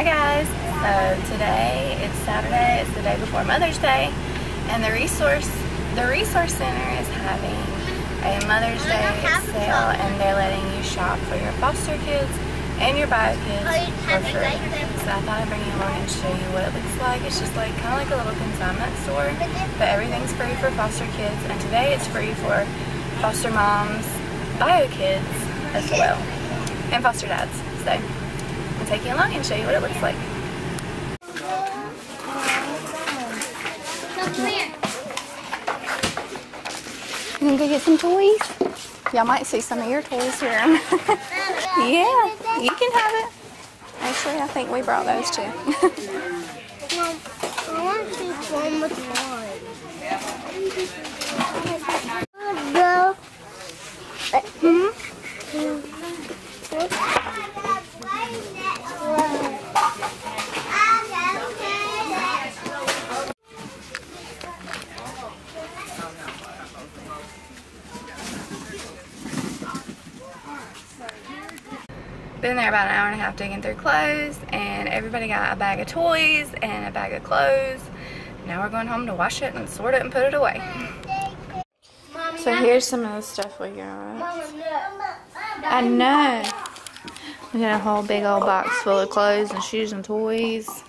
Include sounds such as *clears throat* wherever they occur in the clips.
Hi guys, so today it's Saturday, it's the day before Mother's Day, and the resource the resource center is having a Mother's Day sale and they're letting you shop for your foster kids and your bio kids for free. So I thought I'd bring you along and show you what it looks like. It's just like kind of like a little consignment store, but everything's free for foster kids and today it's free for foster moms, bio kids as well, and foster dads. So take you along and show you what it looks like. You gonna go get some toys? Y'all might see some of your toys here. *laughs* yeah, you can have it. Actually, I think we brought those too. *laughs* Mom, I want to one with mine. No. hmm? Been there about an hour and a half digging through clothes, and everybody got a bag of toys and a bag of clothes. Now we're going home to wash it and sort it and put it away. So here's some of the stuff we got. I know. We got a whole big old box full of clothes and shoes and toys.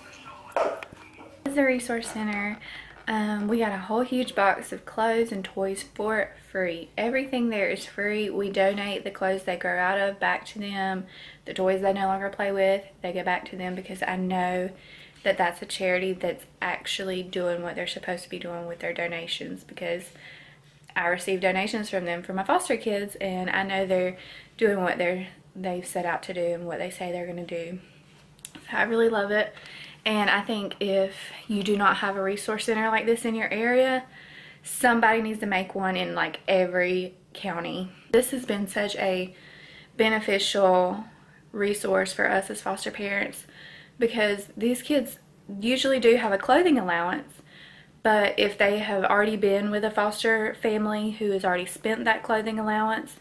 This is the resource center. Um, we got a whole huge box of clothes and toys for free. Everything there is free. We donate the clothes they grow out of back to them. The toys they no longer play with, they go back to them because I know that that's a charity that's actually doing what they're supposed to be doing with their donations because I receive donations from them for my foster kids and I know they're doing what they're they've set out to do and what they say they're going to do. So I really love it. And I think if you do not have a resource center like this in your area, somebody needs to make one in like every county. This has been such a beneficial resource for us as foster parents because these kids usually do have a clothing allowance but if they have already been with a foster family who has already spent that clothing allowance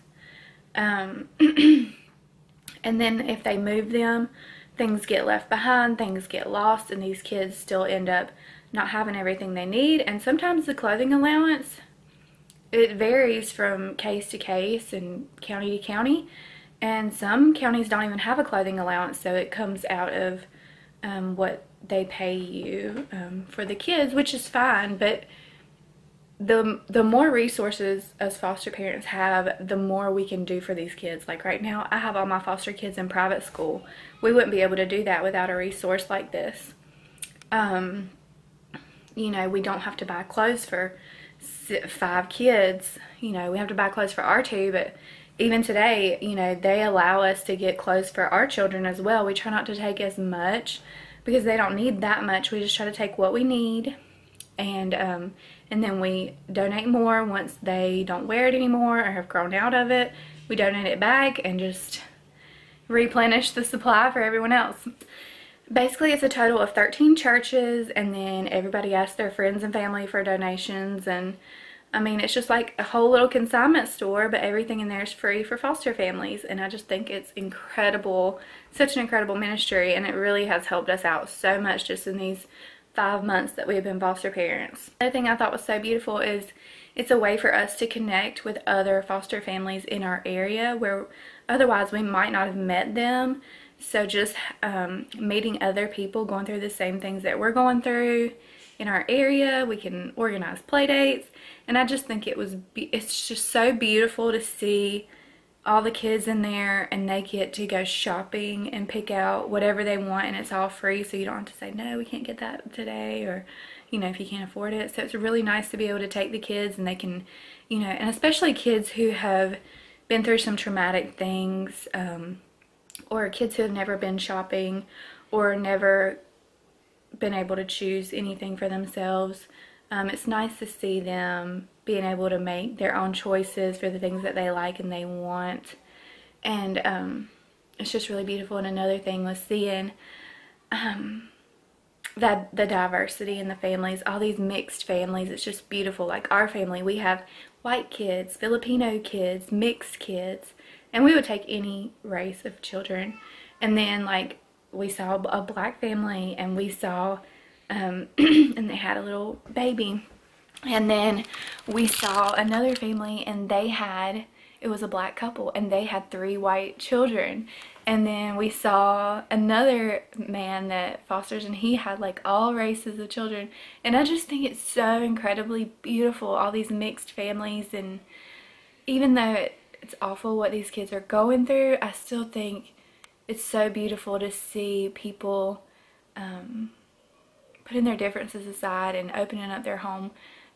um, *clears throat* and then if they move them things get left behind things get lost and these kids still end up not having everything they need. And sometimes the clothing allowance it varies from case to case and county to county. And some counties don't even have a clothing allowance so it comes out of um, what they pay you um, for the kids which is fine but the the more resources as foster parents have the more we can do for these kids. Like right now I have all my foster kids in private school. We wouldn't be able to do that without a resource like this. Um, you know we don't have to buy clothes for five kids. You know we have to buy clothes for our two but even today, you know, they allow us to get clothes for our children as well. We try not to take as much because they don't need that much. We just try to take what we need and um, and then we donate more once they don't wear it anymore or have grown out of it. We donate it back and just replenish the supply for everyone else. Basically, it's a total of 13 churches and then everybody asks their friends and family for donations and I mean, it's just like a whole little consignment store, but everything in there is free for foster families. And I just think it's incredible, such an incredible ministry. And it really has helped us out so much just in these five months that we've been foster parents. Another thing I thought was so beautiful is it's a way for us to connect with other foster families in our area where otherwise we might not have met them. So just um, meeting other people going through the same things that we're going through in our area. We can organize play dates. And I just think it was, it's just so beautiful to see all the kids in there and they get to go shopping and pick out whatever they want and it's all free so you don't have to say no we can't get that today or you know if you can't afford it so it's really nice to be able to take the kids and they can you know and especially kids who have been through some traumatic things um, or kids who have never been shopping or never been able to choose anything for themselves. Um, it's nice to see them being able to make their own choices for the things that they like and they want. And um, it's just really beautiful. And another thing was seeing um, that the diversity in the families, all these mixed families. It's just beautiful. Like our family, we have white kids, Filipino kids, mixed kids, and we would take any race of children. And then like we saw a black family and we saw, um, *clears throat* and they had a little baby. And then we saw another family and they had, it was a black couple and they had three white children. And then we saw another man that fosters and he had like all races of children. And I just think it's so incredibly beautiful, all these mixed families. And even though it's awful what these kids are going through, I still think it's so beautiful to see people um, putting their differences aside and opening up their home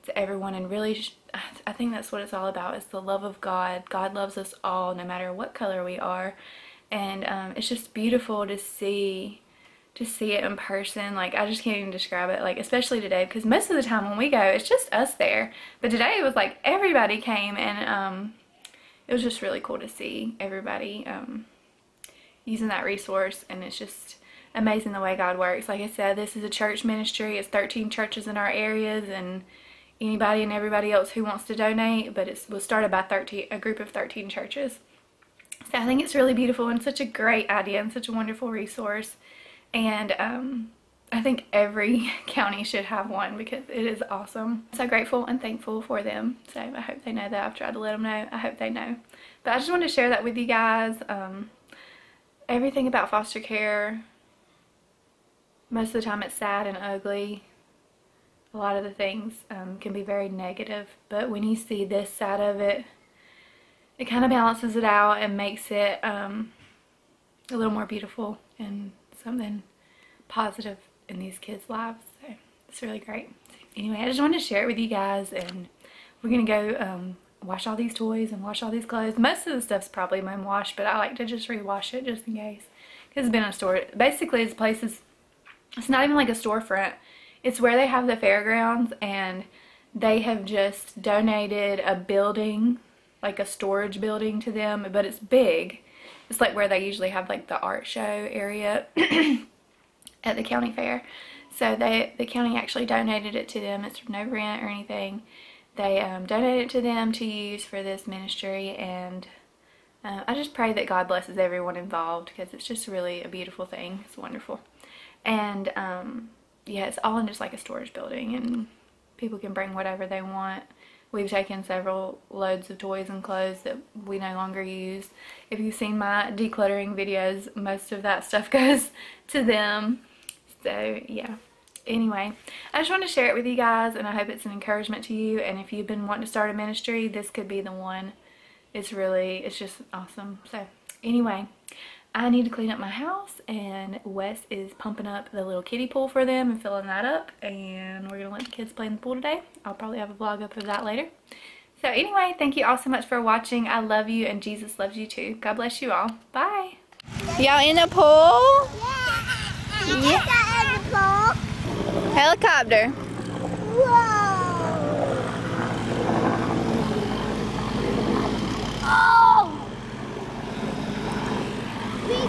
to everyone and really I think that's what it's all about is the love of God. God loves us all no matter what color we are. And um, it's just beautiful to see to see it in person. Like I just can't even describe it like especially today because most of the time when we go it's just us there. But today it was like everybody came and um, it was just really cool to see everybody um, using that resource. And it's just amazing the way God works. Like I said this is a church ministry. It's 13 churches in our areas and anybody and everybody else who wants to donate but it was started by 13 a group of 13 churches so I think it's really beautiful and such a great idea and such a wonderful resource. And um, I think every *laughs* county should have one because it is awesome. So grateful and thankful for them. So I hope they know that. I've tried to let them know. I hope they know. But I just wanted to share that with you guys. Um, everything about foster care, most of the time it's sad and ugly. A lot of the things um, can be very negative. But when you see this side of it, it kind of balances it out and makes it um, a little more beautiful and something positive in these kids' lives. So it's really great. Anyway, I just wanted to share it with you guys and we're to go um, wash all these toys and wash all these clothes. Most of the stuff's probably been washed, but I like to just rewash it just in case. Because it's been a store. Basically, this place is, it's not even like a storefront. It's where they have the fairgrounds and they have just donated a building like a storage building to them, but it's big. It's like where they usually have like the art show area *clears throat* at the county fair. So they the county actually donated it to them. It's no rent or anything. They um, donated it to them to use for this ministry and uh, I just pray that God blesses everyone involved because it's just really a beautiful thing. It's wonderful. And um, yeah, it's all in just like a storage building and people can bring whatever they want. We've taken several loads of toys and clothes that we no longer use. If you've seen my decluttering videos, most of that stuff *laughs* goes to them. So yeah. Anyway, I just want to share it with you guys and I hope it's an encouragement to you. And if you've been wanting to start a ministry, this could be the one. It's really, it's just awesome. So anyway, I need to clean up my house and Wes is pumping up the little kiddie pool for them and filling that up and we're gonna let the kids play in the pool today. I'll probably have a vlog up of that later. So anyway, thank you all so much for watching. I love you and Jesus loves you too. God bless you all. Bye. Y'all in the pool? Yeah. yeah. The pool. Helicopter. Whoa. Oh. Please.